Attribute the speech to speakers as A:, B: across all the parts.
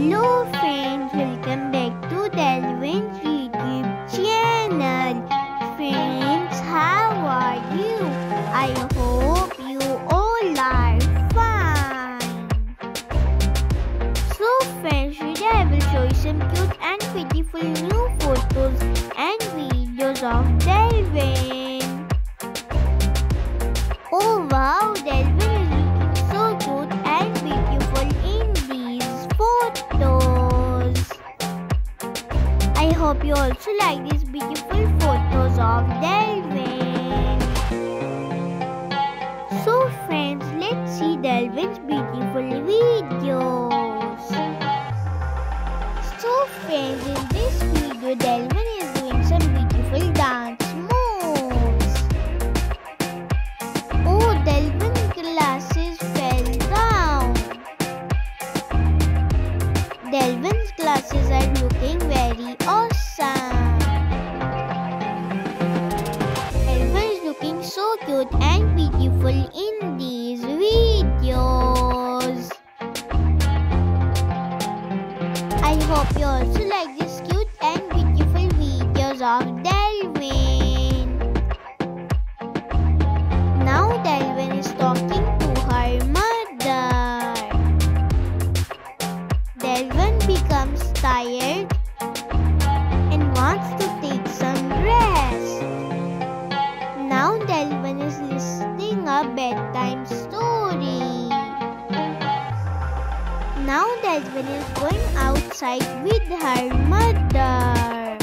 A: Hello friends, welcome back to Delvin's YouTube channel. Friends, how are you? I hope you all are fine. So friends, today I will show you some cute and beautiful new photos and videos of Delvin. Oh wow, You also like these beautiful photos of Delvin. So friends, let's see Delvin's beautiful videos. So friends, in this video, Delvin cute and beautiful in these videos. I hope you also like this cute and bedtime story. Now Delvin is going outside with her mother.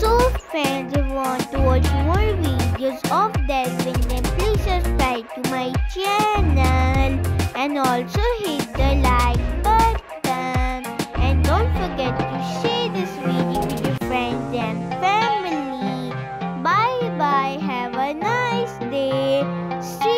A: So friends, if you want to watch more videos of Delvin, then please subscribe to my channel and also hit the like button. And don't forget to して